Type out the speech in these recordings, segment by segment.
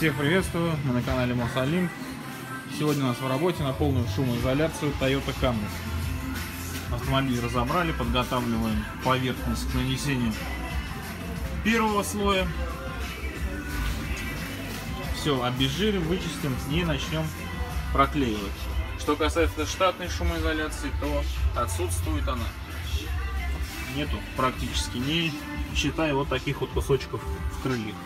Всех приветствую, мы на канале Мосалим. Сегодня у нас в работе на полную шумоизоляцию Toyota Camry. Автомобиль разобрали, подготавливаем поверхность к нанесению первого слоя. Все, обезжирим, вычистим и начнем проклеивать. Что касается штатной шумоизоляции, то отсутствует она. Нету практически, не считая вот таких вот кусочков в крыльях.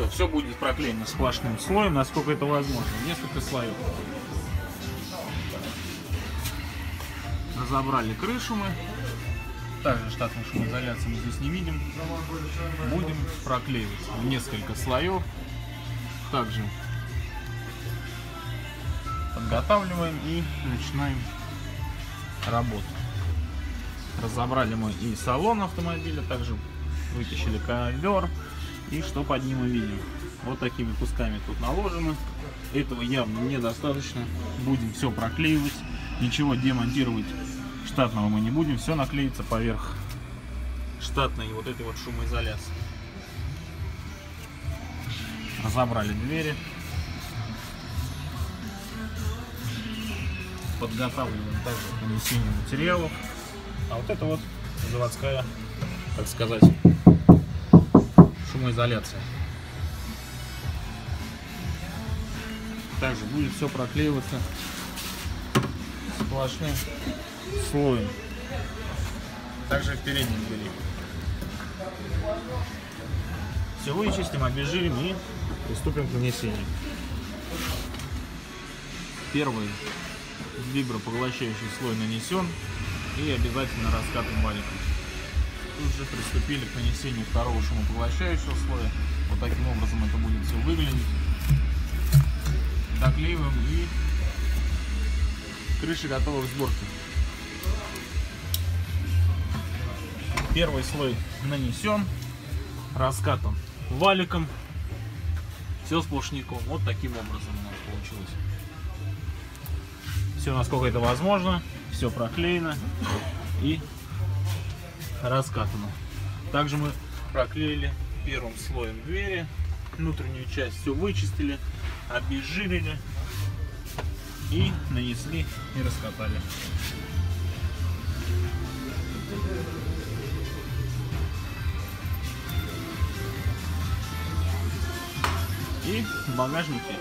Все, все будет проклеено сплошным слоем, насколько это возможно. Несколько слоев. Разобрали крышу мы. Также штатную шумоизоляцию мы здесь не видим. Будем проклеивать в несколько слоев. Также подготавливаем и начинаем работу. Разобрали мы и салон автомобиля, также вытащили ковер, и что под ним мы видим? Вот такими кусками тут наложено. Этого явно недостаточно. Будем все проклеивать. Ничего демонтировать штатного мы не будем. Все наклеится поверх штатной вот этой вот шумоизоляции. Разобрали двери. Подготавливаем также к нанесению материалов. А вот это вот заводская, так сказать, шумоизоляция. Также будет все проклеиваться сплошным слоем. Также в передней двери. Все вычистим, обезжирим и приступим к нанесению. Первый вибропоглощающий слой нанесен и обязательно раскатываем валиком тут же приступили к нанесению второго шумопоглощающего слоя. Вот таким образом это будет все выглядеть. Доклеиваем и крыша готова к сборке. Первый слой нанесен, раскатан валиком, все сплошняком. Вот таким образом у нас получилось. Все насколько это возможно, все проклеено и раскатано. Также мы проклеили первым слоем двери, внутреннюю часть все вычистили, обезжирили и нанесли и раскатали. И в багажнике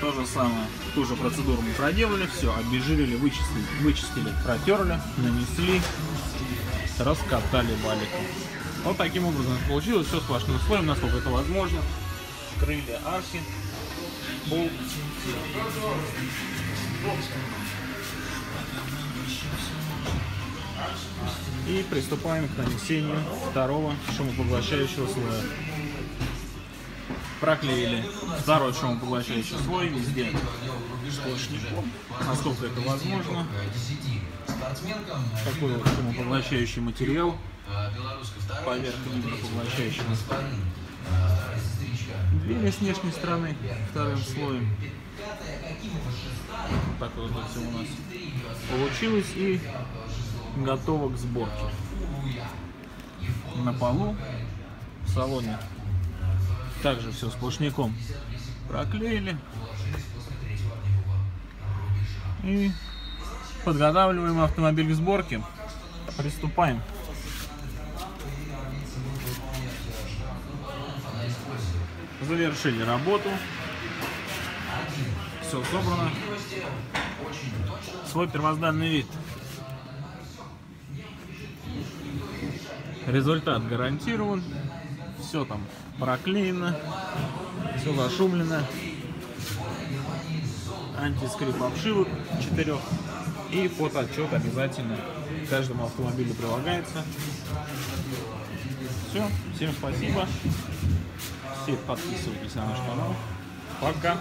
то же самое, ту же процедуру мы проделали, все, обезжирили, вычистили, вычистили, протерли, нанесли раскатали баликом. Вот таким образом получилось все сплошным слоем, насколько это возможно. Крылья арки. И приступаем к нанесению второго шумопоглощающего слоя. Проклеили второй шумопоглощающий слой везде сплошняком, насколько это возможно такой вот шумопоглощающий материал поверх вибропоглощающего. Двери с внешней стороны вторым слоем. Так вот это все у нас получилось и готово к сборке. На полу, в салоне также все сплошняком проклеили. И Подготавливаем автомобиль к сборке. Приступаем. Завершили работу. Все собрано. Свой первозданный вид. Результат гарантирован. Все там проклеено. Все зашумлено. Антискрип обшивок четырех. И фотоотчет обязательно каждому автомобилю прилагается. Все, всем спасибо. Все подписывайтесь на наш канал. Пока.